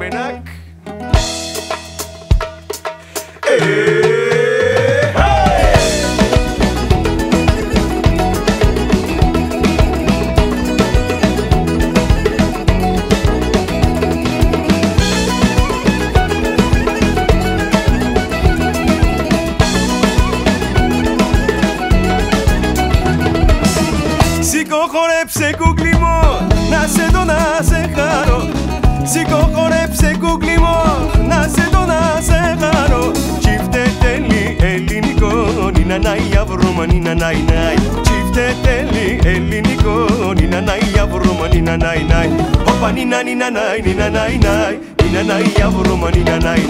Αρμενάκ. Σήκω χορέψε κουκλιμό Να σε δω να σε χαρώ Σήκω χορέψε κούκλι μου Να σε δω να σε χαρώ Τσίφτε τέλει ελληνικό Νίνα νάι αυρόμα νίνα νάι νάι Τσίφτε τέλει ελληνικό Νίνα νάι αυρόμα νίνα νάι νάι Όπα νίνα νίνα νάι νίνα νάι νάι Νίνα νάι αυρόμα νίνα νάι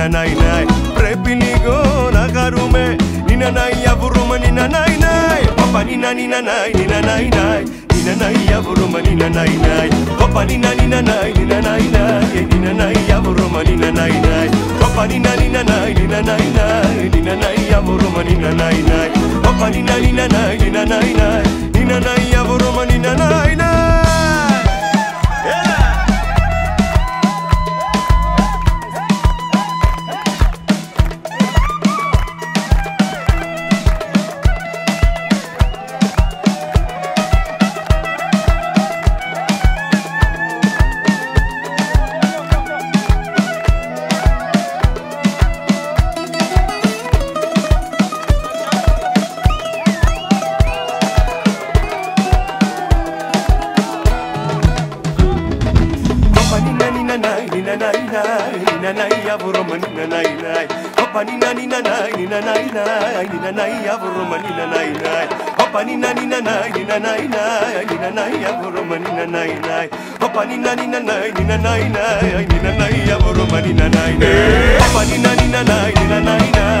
βρούμε, νίνα να νάι Πρέπει λίγο να χαρούμε Νίνα να βρούμε, νίνα να νάι Παπα νίνα νίνα νάι, νίνα νάι νάι Νίνα να βρούμε, νίνα νάι νάι Παπα νίνα νίνα νάι, νίνα νάι νάι Νίνα να βρούμε, νίνα νάι νάι Παπα νίνα νίνα νάι, νίνα νάι νάι Νίνα να βρούμε, νίνα νάι νάι Παπα νίνα νίνα νάι, νίνα νάι νάι avuroma nina nai nai Hoppa nina nina nai nina nai nai nina nai avuroma nina nai nai Hoppa nina nina nai nina nai nai nina nai avuroma nina nai nai Hoppa nina nina nai nina nai nai nina nai avuroma nina nai nai Hoppa nina nina nai nina nai nai